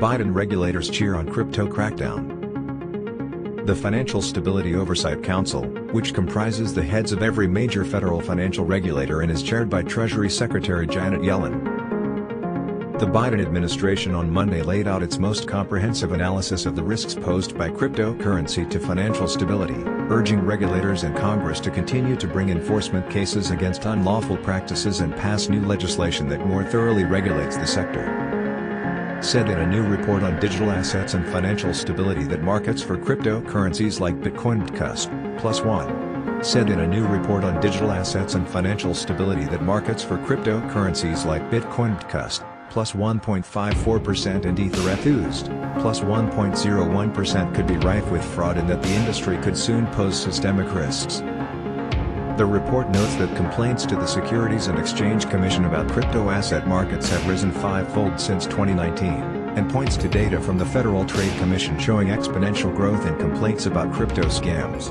Biden regulators cheer on crypto crackdown. The Financial Stability Oversight Council, which comprises the heads of every major federal financial regulator and is chaired by Treasury Secretary Janet Yellen. The Biden administration on Monday laid out its most comprehensive analysis of the risks posed by cryptocurrency to financial stability, urging regulators and Congress to continue to bring enforcement cases against unlawful practices and pass new legislation that more thoroughly regulates the sector said in a new report on digital assets and financial stability that markets for cryptocurrencies like Bitcoin Cust, plus one. Said in a new report on digital assets and financial stability that markets for cryptocurrencies like Bitcoin Cust, plus 1.54% and Ether Enthused, plus 1.01% could be rife with fraud and that the industry could soon pose systemic risks. The report notes that complaints to the Securities and Exchange Commission about crypto asset markets have risen fivefold since 2019, and points to data from the Federal Trade Commission showing exponential growth in complaints about crypto scams.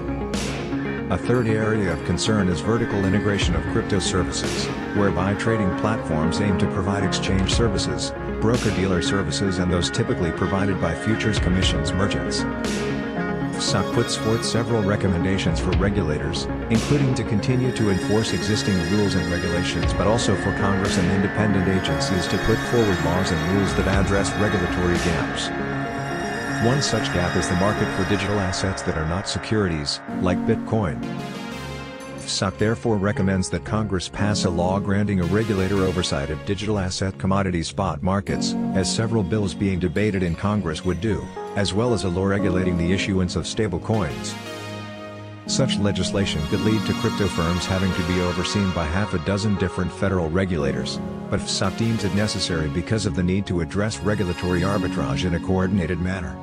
A third area of concern is vertical integration of crypto services, whereby trading platforms aim to provide exchange services, broker-dealer services and those typically provided by futures commissions merchants. FSOC puts forth several recommendations for regulators, including to continue to enforce existing rules and regulations but also for Congress and independent agencies to put forward laws and rules that address regulatory gaps. One such gap is the market for digital assets that are not securities, like Bitcoin. FSOC therefore recommends that Congress pass a law granting a regulator oversight of digital asset commodity spot markets, as several bills being debated in Congress would do as well as a law regulating the issuance of stablecoins. Such legislation could lead to crypto firms having to be overseen by half a dozen different federal regulators, but FSOC deems it necessary because of the need to address regulatory arbitrage in a coordinated manner.